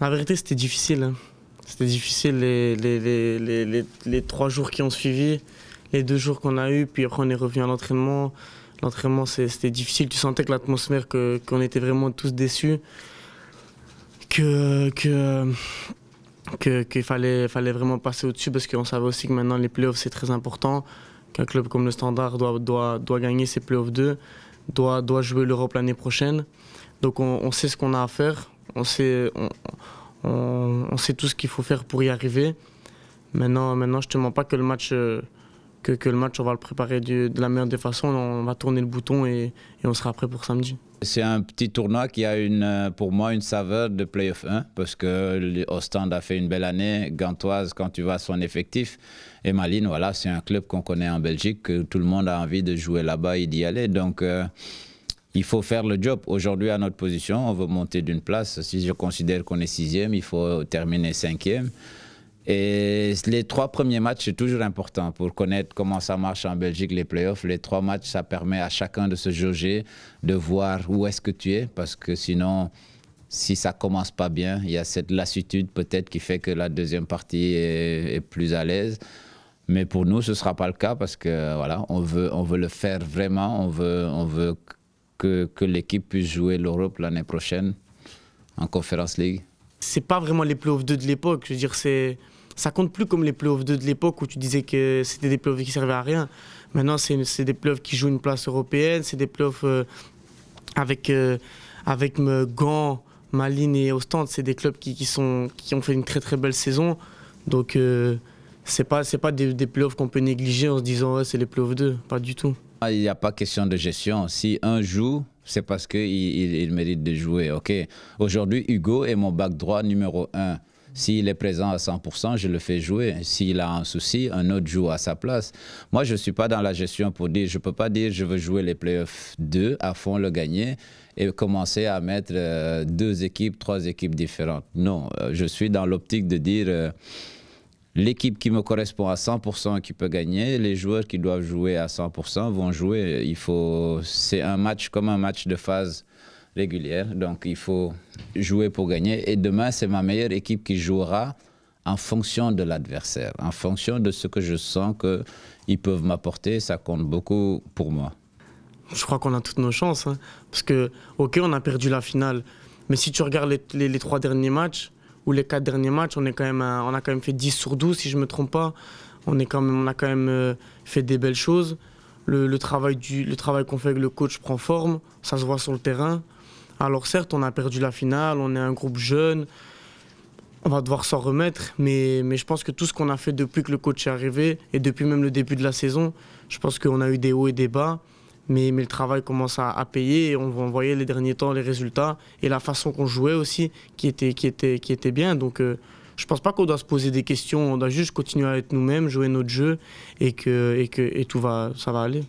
La vérité, c'était difficile. hein. C'était difficile les, trois jours qui ont suivi, les deux jours qu'on a eu, puis après on est revenu à l'entraînement. L'entraînement, c'était difficile. Tu sentais que l'atmosphère, qu'on était vraiment tous déçus, que qu'il fallait, fallait vraiment passer au-dessus parce qu'on savait aussi que maintenant les playoffs c'est très important, qu'un club comme le Standard doit, doit, doit gagner ses playoffs 2, doit, doit jouer l'Europe l'année prochaine. Donc on, on sait ce qu'on a à faire, on sait, tout ce qu'il faut faire pour y arriver. Maintenant, maintenant je ne te mens pas que le match, euh, que, le on va le préparer de la meilleure des façons, on va tourner le bouton et, on sera prêt pour samedi. C'est un petit tournoi qui a une, euh, pour moi une saveur de Playoff 1 parce que le Ostende a fait une belle année. Gantoise, quand tu vois son effectif, et Malines, voilà, c'est un club qu'on connaît en Belgique, que tout le monde a envie de jouer là-bas et d'y aller. Donc, euh, il faut faire le job. Aujourd'hui, à notre position, on veut monter d'une place. Si je considère qu'on est sixième, il faut terminer cinquième. Et les trois premiers matchs, c'est toujours important pour connaître comment ça marche en Belgique, les playoffs. Les trois matchs, ça permet à chacun de se jauger, de voir où est-ce que tu es, parce que sinon, si ça commence pas bien, il y a cette lassitude peut-être qui fait que la deuxième partie est, plus à l'aise. Mais pour nous, ce ne sera pas le cas parce que voilà, on veut, on veut le faire vraiment. On veut, on veut que, l'équipe puisse jouer l'Europe l'année prochaine en Conference League. c'est pas vraiment les playoffs 2 de l'époque. Je veux dire, c'est ça compte plus comme les playoffs 2 de l'époque où tu disais que c'était des playoffs qui servaient à rien. Maintenant, c'est des playoffs qui jouent une place européenne, c'est des playoffs euh, avec, euh, avec euh, Gand, Malines et Ostende. C'est des clubs qui, qui, sont, qui ont fait une très très belle saison. Donc, euh, c'est pas, pas des, des playoffs qu'on peut négliger en se disant ouais, c'est les playoffs 2. Pas du tout. Ah, Il n'y a pas question de gestion. Si un joue, c'est parce qu'il il, mérite de jouer. ok Aujourd'hui, Hugo est mon bac droit numéro un. S'il est présent à 100%, je le fais jouer. S'il a un souci, un autre joue à sa place. Moi, je ne suis pas dans la gestion pour dire, je ne peux pas dire je veux jouer les playoffs 2 à fond, le gagner et commencer à mettre euh, deux équipes, trois équipes différentes. Non, euh, je suis dans l'optique de dire... euh, L'équipe qui me correspond à 100% qui peut gagner, les joueurs qui doivent jouer à 100% vont jouer. Il faut, c'est un match comme un match de phase régulière, donc il faut jouer pour gagner. Et demain, c'est ma meilleure équipe qui jouera en fonction de l'adversaire, en fonction de ce que je sens qu'ils peuvent m'apporter. Ça compte beaucoup pour moi. Je crois qu'on a toutes nos chances. hein. Parce que, ok, on a perdu la finale. Mais si tu regardes les, trois derniers matchs, les quatre derniers matchs, on, a quand même fait 10 sur 12, si je ne me trompe pas. On, a quand même euh, fait des belles choses. Le, travail, le travail qu'on fait avec le coach prend forme. Ça se voit sur le terrain. Alors certes, on a perdu la finale, on est un groupe jeune. On va devoir s'en remettre, mais, mais je pense que tout ce qu'on a fait depuis que le coach est arrivé, et depuis même le début de la saison, je pense qu'on a eu des hauts et des bas. Mais, mais le travail commence à, payer et on, on voyait les derniers temps les résultats et la façon qu'on jouait aussi qui était, qui était, qui était bien. Donc euh, je pense pas qu'on doit se poser des questions, on doit juste continuer à être nous-mêmes, jouer notre jeu et que, et que et tout va, ça va aller.